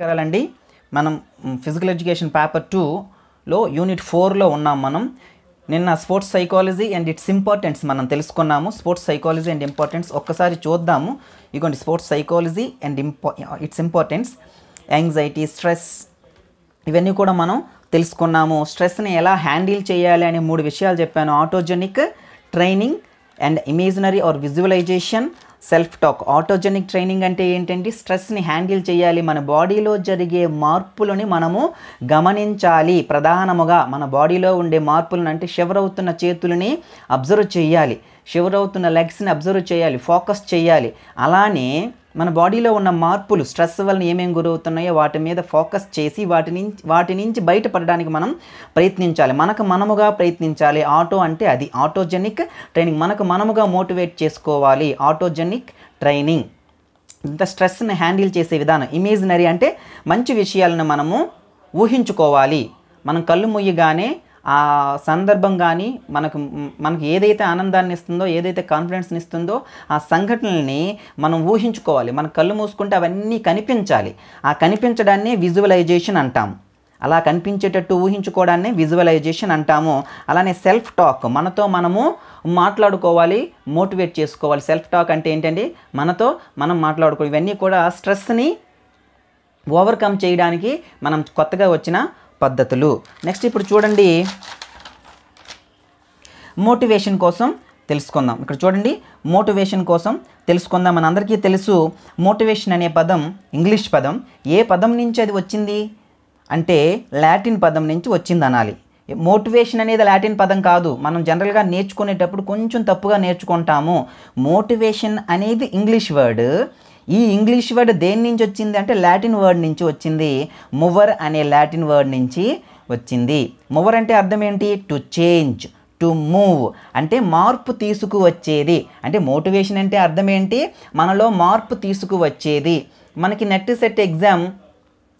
నమస్కారాలండి మనం physical education paper టూలో యూనిట్ ఫోర్లో ఉన్నాం మనం. నిన్న sports psychology and its importance మనం తెలుసుకున్నాము. స్పోర్ట్స్ సైకాలజీ అండ్ ఇంపార్టెన్స్ ఒక్కసారి చూద్దాము. ఇగోండి sports psychology and ఇంపా its importance anxiety stress ఇవన్నీ కూడా మనం తెలుసుకున్నాము. స్ట్రెస్ని ఎలా హ్యాండిల్ చేయాలి అనే మూడు విషయాలు చెప్పాను. Autogenic training and imaginary or visualization self talk. Autogenic training అంటే ఏంటంటే స్ట్రెస్ని హ్యాండిల్ చేయాలి. మన బాడీలో జరిగే మార్పులని మనము గమనించాలి. ప్రధానముగా మన బాడీలో ఉండే మార్పులను అంటే షివర్ అవుతున్న చేతులని అబ్జర్వ్ చేయాలి. షివర్ అవుతున్న లెగ్స్ని అబ్జర్వ్ చేయాలి ఫోకస్ చేయాలి. అలానే మన బాడీలో ఉన్న మార్పులు స్ట్రెస్ వలన ఏమేమి గురవుతున్నాయో వాటి మీద ఫోకస్ చేసి వాటి నుంచి వాటి నుంచి బయటపడడానికి మనం ప్రయత్నించాలి. మనకు మనముగా ప్రయత్నించాలి. ఆటో అంటే అది ఆటోజెనిక్ ట్రైనింగ్. మనకు మనముగా మోటివేట్ చేసుకోవాలి. Autogenic training. ఇంత స్ట్రెస్ని హ్యాండిల్ చేసే విధానం. ఇమేజినరీ అంటే మంచి విషయాలను మనము ఊహించుకోవాలి. మనం కళ్ళు ముయ్యగానే ఆ సందర్భం కానీ మనకు మనకు ఏదైతే ఆనందాన్ని ఇస్తుందో ఏదైతే కాన్ఫిడెన్స్ని ఇస్తుందో ఆ సంఘటనల్ని మనం ఊహించుకోవాలి. మన కళ్ళు మూసుకుంటే అవన్నీ కనిపించాలి. ఆ కనిపించడాన్ని విజువలైజేషన్ అంటాం అలా కనిపించేటట్టు ఊహించుకోవడాన్ని విజువలైజేషన్ అంటాము. అలానే సెల్ఫ్ టాక్ మనతో మనము మాట్లాడుకోవాలి మోటివేట్ చేసుకోవాలి. సెల్ఫ్ టాక్ అంటే ఏంటండి? మనతో మనం మాట్లాడుకోవాలి ఇవన్నీ కూడా స్ట్రెస్ని ఓవర్కమ్ చేయడానికి మనం కొత్తగా వచ్చిన పద్ధతులు. నెక్స్ట్ ఇప్పుడు చూడండి మోటివేషన్ కోసం తెలుసుకుందాం. ఇక్కడ చూడండి మోటివేషన్ కోసం తెలుసుకుందాం. మనందరికీ తెలుసు మోటివేషన్ అనే పదం ఇంగ్లీష్ పదం. ఏ పదం నుంచి అది వచ్చింది? అంటే లాటిన్ పదం నుంచి వచ్చింది అనాలి. మోటివేషన్ అనేది లాటిన్ పదం కాదు. మనం జనరల్గా నేర్చుకునేటప్పుడు కొంచెం తప్పుగా నేర్చుకుంటాము. మోటివేషన్ అనేది ఇంగ్లీష్ వర్డ్ ఈ ఇంగ్లీష్ వర్డ్ దేని నుంచి వచ్చింది అంటే లాటిన్ వర్డ్ నుంచి వచ్చింది. మువర్ అనే లాటిన్ వర్డ్ నుంచి వచ్చింది. మువర్ అంటే అర్థం ఏంటి? To change to move. అంటే మార్పు తీసుకువచ్చేది. అంటే మోటివేషన్ అంటే అర్థం ఏంటి? మనలో మార్పు తీసుకువచ్చేది. మనకి నెట్ సెట్ ఎగ్జామ్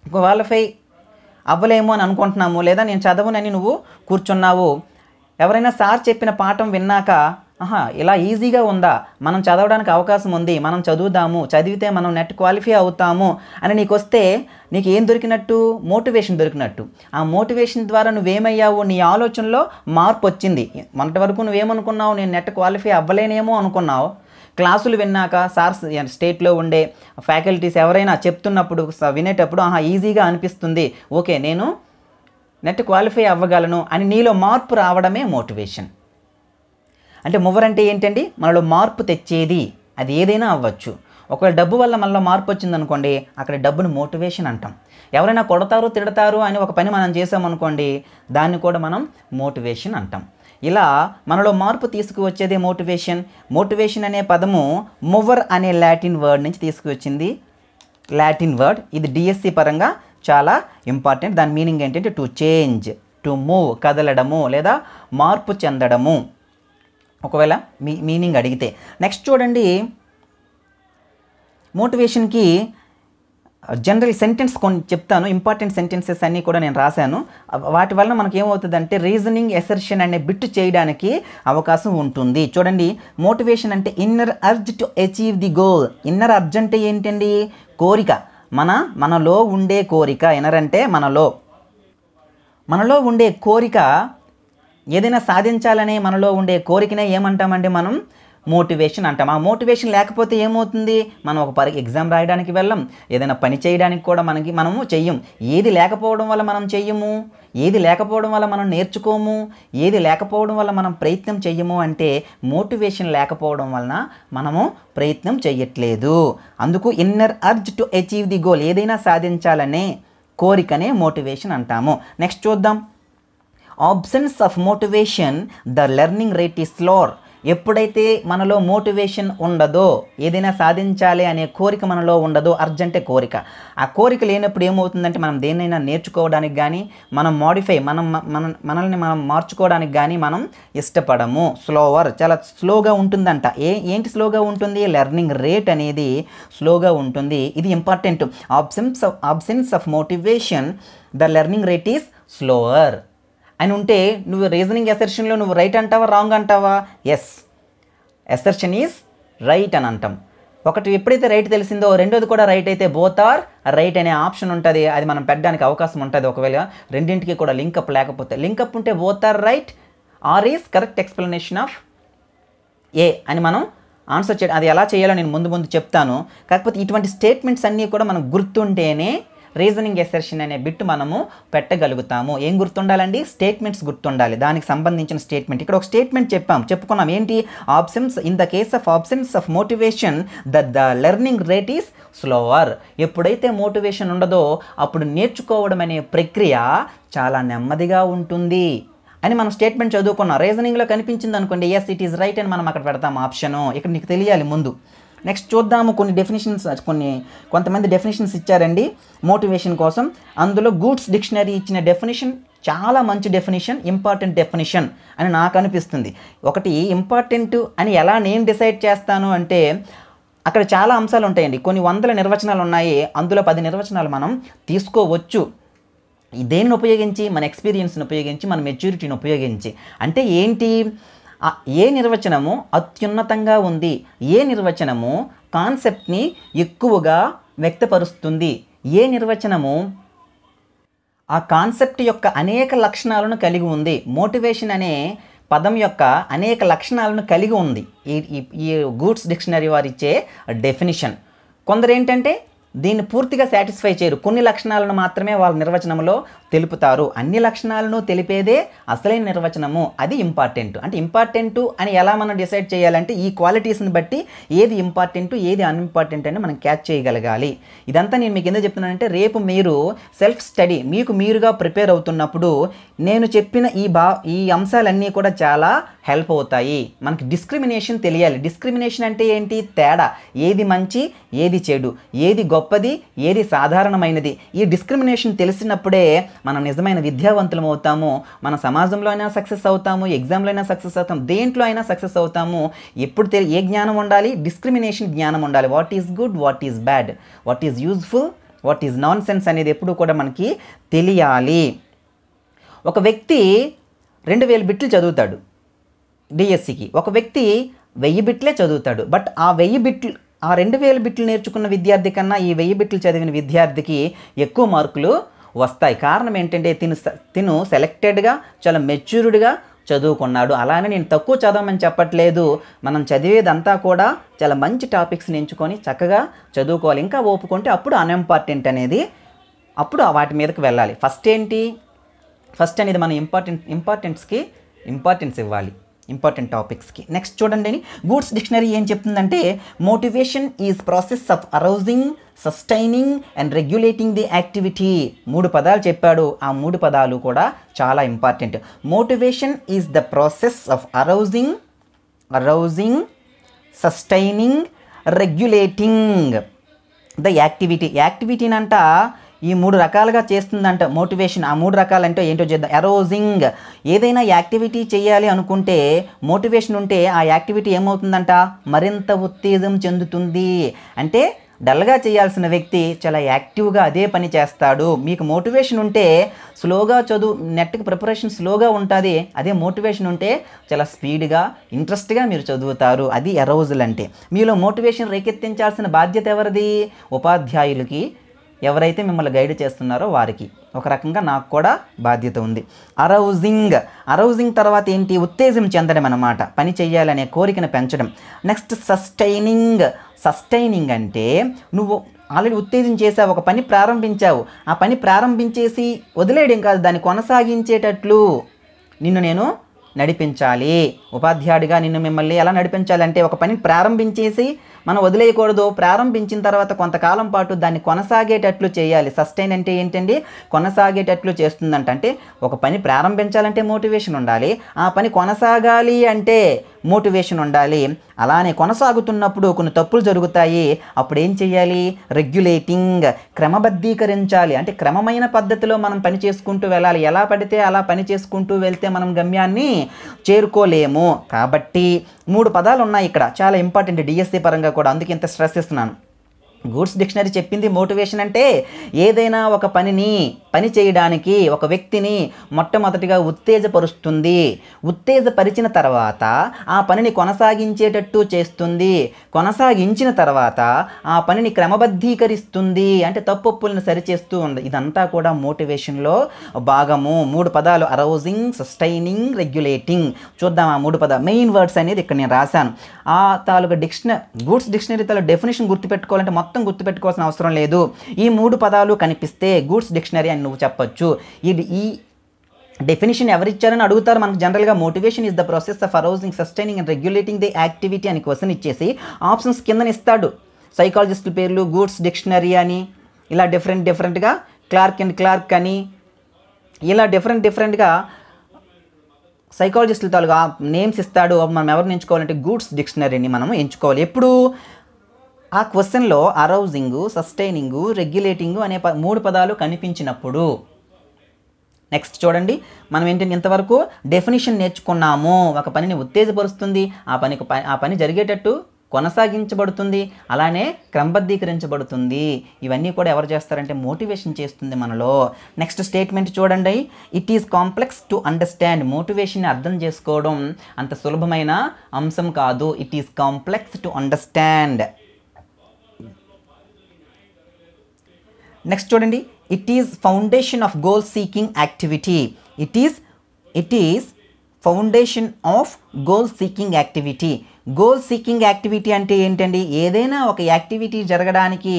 క్వాలిఫై అవ్వలేము అని అనుకుంటున్నాము. లేదా నేను చదవనని నువ్వు కూర్చున్నావు. ఎవరైనా సార్ చెప్పిన పాఠం విన్నాక ఆహా ఇలా ఈజీగా ఉందా? మనం చదవడానికి అవకాశం ఉంది మనం చదువుదాము చదివితే మనం నెట్ క్వాలిఫై అవుతాము అని నీకు వస్తే నీకు ఏం దొరికినట్టు? మోటివేషన్ దొరికినట్టు. ఆ మోటివేషన్ ద్వారా నువ్వేమయ్యావు? నీ ఆలోచనలో మార్పు వచ్చింది. మొన్నటి వరకు నువ్వేమనుకున్నావు? నేను నెట్ క్వాలిఫై అవ్వలేనేమో అనుకున్నావు. క్లాసులు విన్నాక సార్స్ స్టేట్లో ఉండే ఫ్యాకల్టీస్ ఎవరైనా చెప్తున్నప్పుడు వినేటప్పుడు ఆహా ఈజీగా అనిపిస్తుంది. ఓకే నేను నెట్ క్వాలిఫై అవ్వగలను అని నీలో మార్పు రావడమే మోటివేషన్. అంటే మువ్వర్ అంటే ఏంటండి? మనలో మార్పు తెచ్చేది. అది ఏదైనా అవ్వచ్చు. ఒకవేళ డబ్బు వల్ల మనలో మార్పు వచ్చిందనుకోండి అక్కడ డబ్బును మోటివేషన్ అంటాం. ఎవరైనా కొడతారు తిడతారు అని ఒక పని మనం చేసామనుకోండి దాన్ని కూడా మనం మోటివేషన్ అంటాం. ఇలా మనలో మార్పు తీసుకువచ్చేదే మోటివేషన్. మోటివేషన్ అనే పదము మువర్ అనే లాటిన్ వర్డ్ నుంచి తీసుకువచ్చింది. లాటిన్ వర్డ్ ఇది డిఎస్సి పరంగా చాలా ఇంపార్టెంట్. దాని మీనింగ్ ఏంటంటే టు చేంజ్ టు మూవ్ కదలడము లేదా మార్పు చెందడము. ఒకవేళ మీ మీనింగ్ అడిగితే. నెక్స్ట్ చూడండి. మోటివేషన్కి జనరల్ సెంటెన్స్ కొన్ని చెప్తాను. ఇంపార్టెంట్ సెంటెన్సెస్ అన్నీ కూడా నేను రాశాను. వాటి వలన మనకి ఏమవుతుందంటే రీజనింగ్ ఎసర్షన్ అనే బిట్ చేయడానికి అవకాశం ఉంటుంది. చూడండి. మోటివేషన్ అంటే inner urge to achieve the goal inner urge అంటే ఏంటండి? కోరిక. మన మనలో ఉండే కోరిక. ఇన్నర్ అంటే మనలో. మనలో ఉండే కోరిక ఏదైనా సాధించాలనే మనలో ఉండే కోరికనే ఏమంటామంటే మనం? మోటివేషన్ అంటాం. ఆ మోటివేషన్ లేకపోతే ఏమవుతుంది? మనం ఒక పరి ఎగ్జామ్ రాయడానికి వెళ్ళం. ఏదైనా పని చేయడానికి కూడా మనకి మనము చెయ్యం. ఏది లేకపోవడం వల్ల మనం చెయ్యము? ఏది లేకపోవడం వల్ల మనం నేర్చుకోము? ఏది లేకపోవడం వల్ల మనం ప్రయత్నం చెయ్యము అంటే మోటివేషన్ లేకపోవడం వలన మనము ప్రయత్నం చెయ్యట్లేదు. అందుకు inner urge to achieve the goal. ఏదైనా సాధించాలనే కోరికనే మోటివేషన్ అంటాము. నెక్స్ట్ చూద్దాం. Absence of motivation the learning rate is lower ఎప్పుడైతే మనలో మోటివేషన్ ఉండదో ఏదైనా సాధించాలి అనే కోరిక మనలో ఉండదో అర్జెంటే కోరిక. ఆ కోరిక లేనప్పుడు ఏమవుతుందంటే మనం దేన్నైనా నేర్చుకోవడానికి కానీ మనం మోడిఫై మనం మన మనల్ని మనం మార్చుకోవడానికి కానీ మనం ఇష్టపడము. స్లోవర్ చాలా స్లోగా ఉంటుందంట. ఏ ఏంటి స్లోగా ఉంటుంది? లెర్నింగ్ రేట్ అనేది స్లోగా ఉంటుంది. ఇది important absence of absence of motivation the learning rate is slower అని ఉంటే నువ్వు రీజనింగ్ ఎసర్షన్లో నువ్వు రైట్ అంటావా రాంగ్ అంటావా? ఎస్ ఎసర్షన్ ఈజ్ రైట్ అని అంటాం. ఒకటి ఎప్పుడైతే రైట్ తెలిసిందో రెండోది కూడా రైట్ అయితే బోత్ ఆర్ రైట్ అనే ఆప్షన్ ఉంటుంది. అది మనం పెట్టడానికి అవకాశం ఉంటుంది. ఒకవేళ రెండింటికి కూడా లింకప్ లేకపోతే లింకప్ ఉంటే both are right R is correct explanation of A అని మనం ఆన్సర్ చేయడం అది ఎలా చేయాలో నేను ముందు ముందు చెప్తాను. కాకపోతే ఇటువంటి స్టేట్మెంట్స్ అన్నీ కూడా మనం గుర్తుంటేనే రీజనింగ్ ఎసెర్షన్ అనే బిట్ మనము పెట్టగలుగుతాము. ఏం గుర్తుండాలండి? స్టేట్మెంట్స్ గుర్తుండాలి. దానికి సంబంధించిన స్టేట్మెంట్ ఇక్కడ ఒక స్టేట్మెంట్ చెప్పాం. చెప్పుకున్నాం. ఏంటి? Options in the case of options of motivation the the learning rate is slower ఎప్పుడైతే మోటివేషన్ ఉండదో అప్పుడు నేర్చుకోవడం అనే ప్రక్రియ చాలా నెమ్మదిగా ఉంటుంది అని మనం స్టేట్మెంట్ చదువుకున్నాం. రీజనింగ్లో కనిపించింది అనుకోండి ఎస్ ఇట్ ఈస్ రైట్ అని మనం అక్కడ పెడతాం ఆప్షను ఇక్కడ నీకు తెలియాలి ముందు. నెక్స్ట్ చూద్దాము కొన్ని డెఫినేషన్స్ కొన్ని కొంతమంది డెఫినేషన్స్ ఇచ్చారండి. మోటివేషన్ కోసం. అందులో గూడ్స్ డిక్షనరీ ఇచ్చిన డెఫినేషన్ చాలా మంచి డెఫినేషన్ ఇంపార్టెంట్ డెఫినేషన్ అని నాకు అనిపిస్తుంది. ఒకటి ఇంపార్టెంట్ అని ఎలా నేను డిసైడ్ చేస్తాను అంటే అక్కడ చాలా అంశాలు ఉంటాయండి. కొన్ని వందల నిర్వచనాలు ఉన్నాయి. అందులో పది నిర్వచనాలు మనం తీసుకోవచ్చు. దేన్ని ఉపయోగించి మన ఎక్స్పీరియన్స్ని ఉపయోగించి మన మెచ్యూరిటీని ఉపయోగించి. అంటే ఏంటి? ఏ నిర్వచనము అత్యున్నతంగా ఉంది? ఏ నిర్వచనము కాన్సెప్ట్ని ఎక్కువగా వ్యక్తపరుస్తుంది? ఏ నిర్వచనము? ఆ కాన్సెప్ట్ యొక్క అనేక లక్షణాలను కలిగి ఉంది. మోటివేషన్ అనే పదం యొక్క అనేక లక్షణాలను కలిగి ఉంది. ఈ ఈ- గూడ్స్ డిక్షనరీ వారిచ్చే డెఫినిషన్. కొందరు ఏంటంటే దీన్ని పూర్తిగా సాటిస్ఫై చేయరు. కొన్ని లక్షణాలను మాత్రమే వాళ్ళ నిర్వచనంలో తెలుపుతారు. అన్ని లక్షణాలను తెలిపేదే అసలైన నిర్వచనము. అది ఇంపార్టెంట్ అంటే ఇంపార్టెంట్ అని ఎలా మనం డిసైడ్ చేయాలంటే ఈ క్వాలిటీస్ని బట్టి ఏది ఇంపార్టెంట్ ఏది అన్ఇంపార్టెంట్ అని మనం క్యాచ్ చేయగలగాలి. ఇదంతా నేను మీకు ఎందుకు చెప్తున్నానంటే రేపు మీరు సెల్ఫ్ స్టడీ మీకు మీరుగా ప్రిపేర్ అవుతున్నప్పుడు నేను చెప్పిన ఈ బా ఈ అంశాలన్నీ కూడా చాలా హెల్ప్ అవుతాయి. మనకి డిస్క్రిమినేషన్ తెలియాలి. డిస్క్రిమినేషన్ అంటే ఏంటి? తేడా. ఏది మంచి ఏది చెడు. ఏది గొప్పది ఏది సాధారణమైనది? ఈ డిస్క్రిమినేషన్ తెలిసినప్పుడే మనం నిజమైన విద్యావంతులం అవుతాము మన సమాజంలో అయినా సక్సెస్ అవుతాము ఎగ్జామ్లో అయినా సక్సెస్ అవుతాం దేంట్లో అయినా సక్సెస్ అవుతాము. ఎప్పుడు తెలి ఏ జ్ఞానం ఉండాలి? డిస్క్రిమినేషన్ జ్ఞానం ఉండాలి. What is good what is bad? What is useful what is nonsense అనేది ఎప్పుడు కూడా మనకి తెలియాలి. ఒక వ్యక్తి రెండు వేల బిట్లు చదువుతాడు డిఎస్సికి. ఒక వ్యక్తి వెయ్యి బిట్లే చదువుతాడు. బట్ ఆ వెయ్యి బిట్లు ఆ రెండు వేల బిట్లు నేర్చుకున్న విద్యార్థి కన్నా ఈ వెయ్యి బిట్లు చదివిన విద్యార్థికి ఎక్కువ మార్కులు వస్తాయి. కారణం ఏంటంటే తిను తిను సెలెక్టెడ్గా చాలా మెచ్యూర్డ్గా చదువుకున్నాడు. అలానే నేను తక్కువ చదవమని చెప్పట్లేదు. మనం చదివేదంతా కూడా చాలా మంచి టాపిక్స్ని ఎంచుకొని చక్కగా చదువుకోవాలి. ఇంకా ఓపుకుంటే అప్పుడు అన్ఇంపార్టెంట్ అనేది అప్పుడు వాటి మీదకి వెళ్ళాలి. ఫస్ట్ ఏంటి? ఫస్ట్ అనేది మన ఇంపార్టెంట్ ఇంపార్టెంట్స్కి ఇంపార్టెన్స్ ఇవ్వాలి. ఇంపార్టెంట్ టాపిక్స్కి. నెక్స్ట్ చూడండి గూడ్స్ డిక్షనరీ ఏం చెప్తుందంటే motivation is process of arousing sustaining and regulating the activity. మూడు పదాలు చెప్పాడు. ఆ మూడు పదాలు కూడా చాలా important. Motivation is the process of arousing arousing sustaining regulating the activity. యాక్టివిటీనంట ఈ మూడు రకాలుగా చేస్తుందంట మోటివేషన్. ఆ మూడు రకాలంటే ఏంటో చేద్దాం. ఎరోజింగ్ ఏదైనా యాక్టివిటీ చేయాలి అనుకుంటే మోటివేషన్ ఉంటే ఆ యాక్టివిటీ ఏమవుతుందంట? మరింత ఉత్తేజం చెందుతుంది. అంటే డల్గా చేయాల్సిన వ్యక్తి చాలా యాక్టివ్గా అదే పని చేస్తాడు. మీకు మోటివేషన్ ఉంటే స్లోగా చదువు నెట్కి ప్రిపరేషన్ స్లోగా ఉంటుంది. అదే మోటివేషన్ ఉంటే చాలా స్పీడ్గా ఇంట్రెస్ట్గా మీరు చదువుతారు. అది ఎరోజులు అంటే మీలో మోటివేషన్ రేకెత్తించాల్సిన బాధ్యత ఎవరిది? ఉపాధ్యాయులకి ఎవరైతే మిమ్మల్ని గైడ్ చేస్తున్నారో వారికి. ఒక రకంగా నాకు కూడా బాధ్యత ఉంది. అరౌజింగ్. అరౌజింగ్ తర్వాత ఏంటి? ఉత్తేజం చెందడం అన్నమాట. పని చేయాలనే కోరికను పెంచడం. నెక్స్ట్ సస్టైనింగ్ సస్టైనింగ్ అంటే నువ్వు ఆల్రెడీ ఉత్తేజం చేసావు ఒక పని ప్రారంభించావు. ఆ పని ప్రారంభించేసి వదిలేయడం కాదు దాన్ని కొనసాగించేటట్లు. నిన్ను నేను నడిపించాలి. ఉపాధ్యాయుడిగా నిన్ను మిమ్మల్ని ఎలా నడిపించాలంటే ఒక పని ప్రారంభించేసి మనం వదిలేయకూడదు. ప్రారంభించిన తర్వాత కొంతకాలం పాటు దాన్ని కొనసాగేటట్లు చేయాలి. సస్టైన్ అంటే ఏంటండి? కొనసాగేటట్లు చేస్తుందంట. అంటే ఒక పని ప్రారంభించాలంటే మోటివేషన్ ఉండాలి. ఆ పని కొనసాగాలి అంటే మోటివేషన్ ఉండాలి. అలానే కొనసాగుతున్నప్పుడు కొన్ని తప్పులు జరుగుతాయి. అప్పుడు ఏం చేయాలి? రెగ్యులేటింగ్ క్రమబద్ధీకరించాలి. అంటే క్రమమైన పద్ధతిలో మనం పని చేసుకుంటూ వెళ్ళాలి. ఎలా పడితే అలా పని చేసుకుంటూ వెళ్తే మనం గమ్యాన్ని చేరుకోలేము. కాబట్టి మూడు పదాలు ఉన్నాయి ఇక్కడ. చాలా ఇంపార్టెంట్ డిఎస్సి పరంగా కూడా. అందుకే ఇంత స్ట్రెస్ ఇస్తున్నాను గూడ్స్ డిక్షనరీ చెప్పింది మోటివేషన్ అంటే ఏదైనా ఒక పనిని పని చేయడానికి ఒక వ్యక్తిని మొట్టమొదటిగా ఉత్తేజపరుస్తుంది. ఉత్తేజపరిచిన తర్వాత ఆ పనిని కొనసాగించేటట్టు చేస్తుంది. కొనసాగించిన తర్వాత ఆ పనిని క్రమబద్ధీకరిస్తుంది అంటే తప్పొప్పులను సరిచేస్తూ ఉంది ఇదంతా కూడా మోటివేషన్లో భాగము. మూడు పదాలు అరౌజింగ్ సస్టైనింగ్ రెగ్యులేటింగ్ చూద్దాం ఆ మూడు పదాలు మెయిన్ వర్డ్స్ అనేది ఇక్కడ నేను రాశాను. ఆ తాలూకా డిక్షనరీ గూడ్స్ డిక్షనరీ తాలూ డెఫినేషన్ గుర్తుపెట్టుకోవాలంటే మొత్తం మొత్తం గుర్తుపెట్టుకోవాల్సిన అవసరం లేదు. ఈ మూడు పదాలు కనిపిస్తే గూడ్స్ డిక్షనరీ అని నువ్వు చెప్పొచ్చు. ఇది ఈ డెఫినేషన్ ఎవరిచ్చారని అడుగుతారు. మనకు జనరల్గా motivation is the process of arousing sustaining and regulating the activity అని క్వశ్చన్ ఇచ్చేసి ఆప్షన్స్ కింద ఇస్తాడు. సైకాలజిస్టుల పేర్లు గూడ్స్ డిక్షనరీ అని ఇలా డిఫరెంట్ డిఫరెంట్గా క్లార్క్ అండ్ క్లార్క్ అని ఇలా డిఫరెంట్ డిఫరెంట్గా సైకాలజిస్టుల తాలూగా నేమ్స్ ఇస్తాడు. మనం ఎవరిని ఎంచుకోవాలంటే గూడ్స్ డిక్షనరీని మనం ఎంచుకోవాలి. ఎప్పుడు? ఆ క్వశ్చన్లో అరౌజింగ్ సస్టైనింగ్ రెగ్యులేటింగ్ అనే మూడు పదాలు కనిపించినప్పుడు నెక్స్ట్ చూడండి మనం ఏంటంటే ఇంతవరకు డెఫినిషన్ నేర్చుకున్నాము. ఒక పనిని ఉత్తేజపరుస్తుంది ఆ పనికి ఆ పని జరిగేటట్టు కొనసాగించబడుతుంది అలానే క్రమబద్ధీకరించబడుతుంది. ఇవన్నీ కూడా ఎవరు చేస్తారంటే మోటివేషన్ చేస్తుంది మనలో. నెక్స్ట్ స్టేట్మెంట్ చూడండి it is complex to understand మోటివేషన్ని అర్థం చేసుకోవడం అంత సులభమైన అంశం కాదు. It is complex to understand. Next చూడండి. It is foundation of goal seeking activity it is it is foundation of goal seeking activity goal seeking activity అంటే ఏంటండి? ఏదైనా ఒక యాక్టివిటీ జరగడానికి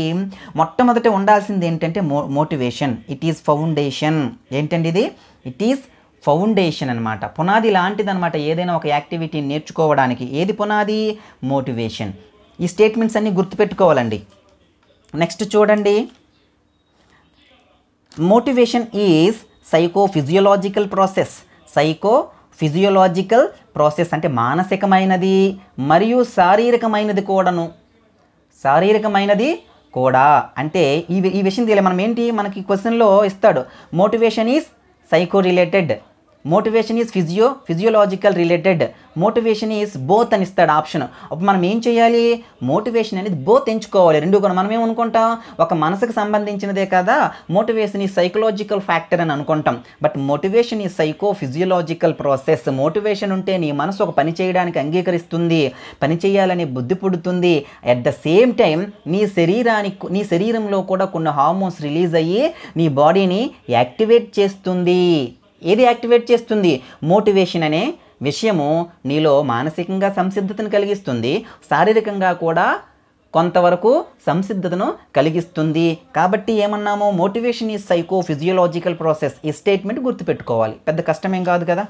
మొట్టమొదట ఉండాల్సింది ఏంటంటే మో మోటివేషన్ ఇట్ ఈస్ ఫౌండేషన్ ఏంటండి ఇది? ఇట్ ఈస్ ఫౌండేషన్ అనమాట పునాది లాంటిది అనమాట ఏదైనా ఒక యాక్టివిటీ నేర్చుకోవడానికి. ఏది పునాది? మోటివేషన్ ఈ స్టేట్మెంట్స్ అన్నీ గుర్తుపెట్టుకోవాలండి. నెక్స్ట్ చూడండి. Motivation is psycho physiological process psycho physiological process అంటే మానసికమైనది మరియు శారీరకమైనది కూడాను. శారీరకమైనది కూడా. అంటే ఈ ఈ విషయం తెలియ మనం ఏంటి మనకి క్వశ్చన్లో ఇస్తాడు. Motivation is psycho related motivation is physio physiological related motivation is both అని ఇస్తాడు ఆప్షన్ అప్పుడు మనం ఏం చేయాలి? మోటివేషన్ అనేది బోత్ ఎంచుకోవాలి. రెండు కూడా మనం ఏమనుకుంటాం ఒక మనసుకు సంబంధించినదే కదా. మోటివేషన్ ఈ సైకలాజికల్ ఫ్యాక్టర్ అని అనుకుంటాం. But motivation is psycho physiological process motivation ఉంటే నీ మనసు ఒక పని చేయడానికి అంగీకరిస్తుంది. పని చేయాలని బుద్ధి పుడుతుంది. అట్ ద సేమ్ టైం నీ శరీరానికి నీ శరీరంలో కూడా కొన్ని హార్మోన్స్ రిలీజ్ అయ్యి నీ బాడీని యాక్టివేట్ చేస్తుంది. ఏది యాక్టివేట్ చేస్తుంది? మోటివేషన్ అనే విషయము నీలో మానసికంగా సంసిద్ధతను కలిగిస్తుంది. శారీరకంగా కూడా కొంతవరకు సంసిద్ధతను కలిగిస్తుంది. కాబట్టి ఏమన్నాము? మోటివేషన్ ఈ సైకో ఫిజియోలాజికల్ ప్రాసెస్. ఈ స్టేట్మెంట్ గుర్తుపెట్టుకోవాలి. పెద్ద కష్టమేం కాదు కదా?